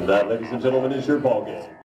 And that, ladies and gentlemen, is your ball game.